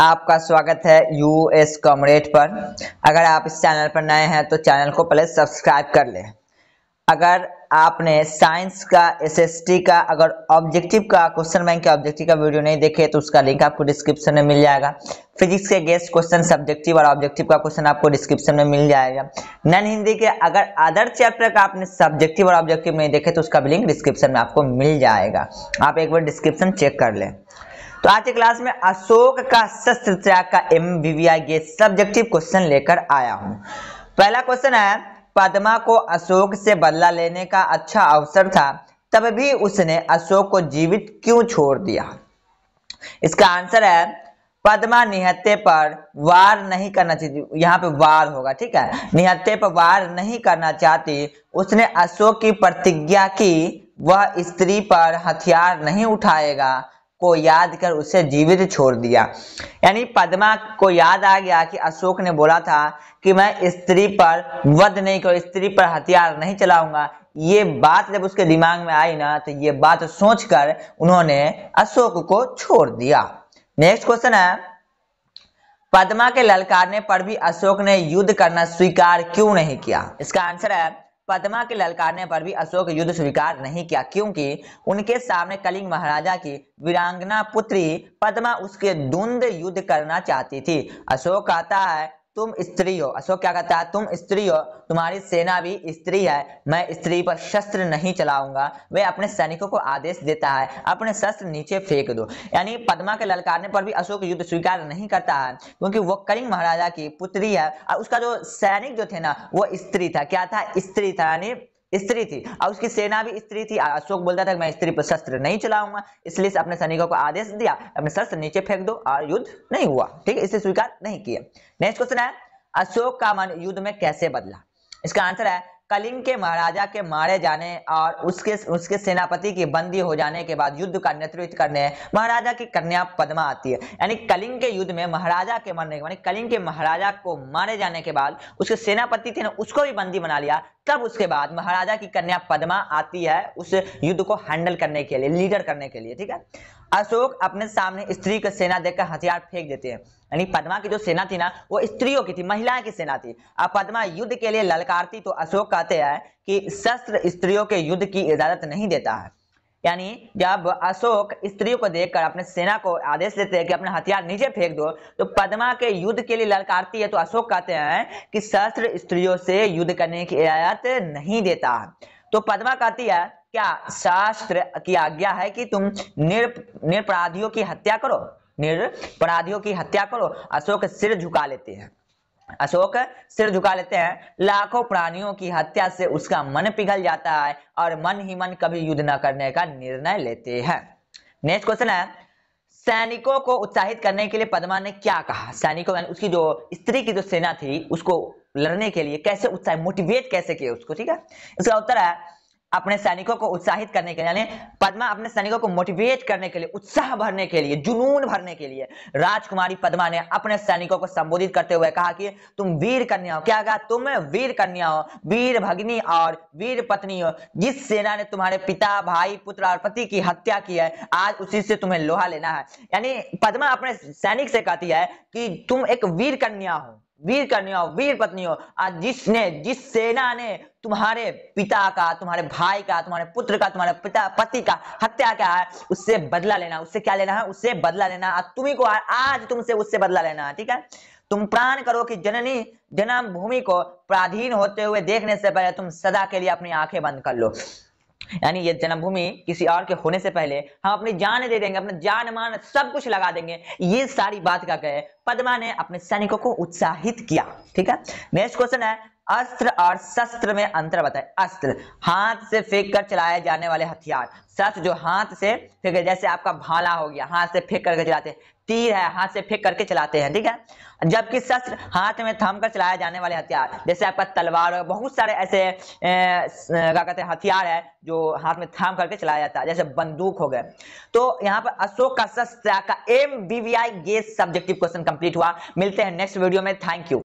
आपका स्वागत है यू एस कॉमरेड पर। अगर आप इस चैनल पर नए हैं तो चैनल को पहले सब्सक्राइब कर लें। अगर आपने साइंस का एसएसटी का, अगर ऑब्जेक्टिव का, क्वेश्चन बैंक के ऑब्जेक्टिव का वीडियो नहीं देखे तो उसका लिंक आपको डिस्क्रिप्शन में मिल जाएगा। फिजिक्स के गेस्ट क्वेश्चन, सब्जेक्टिव और ऑब्जेक्टिव का क्वेश्चन आपको डिस्क्रिप्शन में मिल जाएगा। नन हिंदी के, अगर अदर चैप्टर का आपने सब्जेक्टिव और ऑब्जेक्टिव नहीं देखे तो उसका भी लिंक डिस्क्रिप्शन में आपको मिल जाएगा। आप एक बार डिस्क्रिप्शन चेक कर लें। तो आज की क्लास में अशोक का शस्त्र त्याग का एम के सब्जेक्टिव क्वेश्चन लेकर आया हूँ। पहला क्वेश्चन है, पद्मा को अशोक से बदला लेने का अच्छा अवसर था, तब भी उसने अशोक को जीवित क्यों छोड़ दिया? इसका आंसर है, पद्मा निहत्ते पर वार नहीं करना चाहती, यहाँ पे वार होगा, ठीक है? निहत्ते पर वार नहीं करना चाहती, उसने अशोक की प्रतिज्ञा की, वह स्त्री पर हथियार नहीं उठाएगा को याद कर उसे जीवित छोड़ दिया। यानी पद्मा को याद आ गया कि अशोक ने बोला था कि मैं स्त्री पर वध नहीं कर, स्त्री पर हथियार नहीं चलाऊँगा। ये बात जब उसके दिमाग में आई ना तो ये बात सोचकर उन्होंने अशोक को छोड़ दिया। नेक्स्ट क्वेश्चन है। पद्मा के ललकारने पर भी अशोक ने युद्ध करना स्वीकार क्यों नहीं किया? इसका आंसर है पद्मा के ललकारने पर भी अशोक युद्ध स्वीकार नहीं किया, क्योंकि उनके सामने कलिंग महाराजा की वीरांगना पुत्री पदमा उसके द्वंद युद्ध करना चाहती थी। अशोक कहता है तुम स्त्री हो। अशोक क्या कहता है? तुम स्त्री हो। तुम्हारी सेना भी स्त्री है। मैं स्त्री पर शस्त्र नहीं चलाऊँगा। वे अपने सैनिकों को आदेश देता है। अपने शस्त्र नीचे फेंक दो। यानी पद्मा के ललकारने पर भी अशोक युद्ध स्वीकार नहीं करता है, क्योंकि वो कलिंग महाराजा की पुत्री है और उसका जो सैनिक जो थे ना, वो स्त्री था। क्या था? स्त्री था। यानी स्त्री थी। और उसकी सेना भी स्त्री थी। अशोक बोलता था कि मैं स्त्री पर शस्त्र नहीं चलाऊँगा। इसलिए अपने सैनिकों को आदेश दिया, अपने शस्त्र नीचे फेंक दो और युद्ध नहीं हुआ। ठीक है, इसे स्वीकार नहीं किया। नेक्स्ट क्वेश्चन है, अशोक का मन युद्ध में कैसे बदला? इसका आंसर है, कलिंग के महाराजा के मारे जाने और उसके उसके सेनापति की बंदी हो जाने के बाद युद्ध का नेतृत्व करने महाराजा की कन्या पद्मा आती है। यानी कलिंग के युद्ध में महाराजा के मरने के कलिंग के महाराजा को मारे जाने के बाद उसके सेनापति थे ना, उसको भी बंदी बना लिया। तब उसके बाद महाराजा की कन्या पद्मा आती है उस युद्ध को हैंडल करने के लिए, लीडर करने के लिए, ठीक है? अशोक अपने सामने स्त्री का सेना देखकर हथियार फेंक देते हैं। यानी पद्मा की जो सेना थी ना, वो स्त्रियों की थी, महिलाएँ की सेना थी। अब पद्मा युद्ध के लिए ललकारती तो अशोक कहते हैं कि शस्त्र स्त्रियों के युद्ध की इजाज़त नहीं देता है। यानी जब अशोक स्त्री को देखकर अपने सेना को आदेश देते हैं कि अपने हथियार नीचे फेंक दो तो पद्मा के युद्ध के लिए ललकारती है तो अशोक कहते हैं कि शस्त्र स्त्रियों से युद्ध करने की इजाज़त नहीं देता। तो पद्मा कहती है, क्या शास्त्र की आज्ञा है कि तुम निर, निरपराधियों की हत्या करो? निरपराधियों की हत्या करो? अशोक सिर झुका लेते हैं। अशोक सिर झुका लेते हैं। लाखों प्राणियों की हत्या से उसका मन पिघल जाता है और मन ही मन कभी युद्ध न करने का निर्णय लेते हैं। नेक्स्ट क्वेश्चन है, सैनिकों को उत्साहित करने के लिए पदमा ने क्या कहा? सैनिकों उसकी जो स्त्री की जो सेना थी, उसको लड़ने के लिए कैसे उत्साह मोटिवेट कैसे किया उसको, ठीक है? इसका उत्तर है अपने सैनिकों को उत्साहित करने के लिए, यानी पद्मा अपने सैनिकों को मोटिवेट करने के लिए, उत्साह भरने के लिए, जुनून भरने के लिए, राजकुमारी पद्मा ने अपने सैनिकों को संबोधित करते हुए कहा कि तुम वीर कन्या हो। क्या कहा? तुम वीर कन्या हो, वीर भगनी और वीर पत्नी हो, जिस सेना ने तुम्हारे पिता, भाई, पुत्र और पति की हत्या की है, आज उसी से तुम्हें लोहा लेना है। यानी पद्मा अपने सैनिक से कहती है कि तुम एक वीर कन्या हो। वीर कन्या वीर पत्नी हो। आज जिसने, जिस सेना ने तुम्हारे पिता का, तुम्हारे भाई का, तुम्हारे पुत्र का, तुम्हारे पिता, पति का हत्या क्या है, उससे बदला लेना, उससे क्या लेना है? उससे बदला लेना आज तुम्ही को, आज तुमसे उससे बदला लेना है, ठीक है? तुम प्राण करो कि जननी, जन्म भूमि को प्राधीन होते हुए देखने से पहले तुम सदा के लिए अपनी आँखें बंद कर लो। यानी ये जन्मभूमि किसी और के होने से पहले हम अपनी जान दे देंगे, अपने जान मान सब कुछ लगा देंगे। ये सारी बात का कहे पद्मा ने अपने सैनिकों को उत्साहित किया, ठीक है? नेक्स्ट क्वेश्चन है, अस्त्र और शस्त्र में अंतर बताए। अस्त्र, हाथ से फेंक कर चलाए जाने वाले हथियार। शस्त्र जो हाथ से फेंक, जैसे आपका भाला हो गया, हाथ से फेंक करके चलाते तीर है, हाथ से फेंक करके चलाते हैं, ठीक है? जबकि शस्त्र हाथ में थाम कर चलाए जाने वाले हथियार, जैसे आपका तलवार बहुत सारे ऐसे क्या कहते हैं, हथियार है, जो हाथ में थाम करके चलाया जाता है, जैसे बंदूक हो गए। तो यहाँ पर अशोक का शस्त्र का M BVI guess subjective question complete हुआ। मिलते हैं नेक्स्ट वीडियो में। Thank you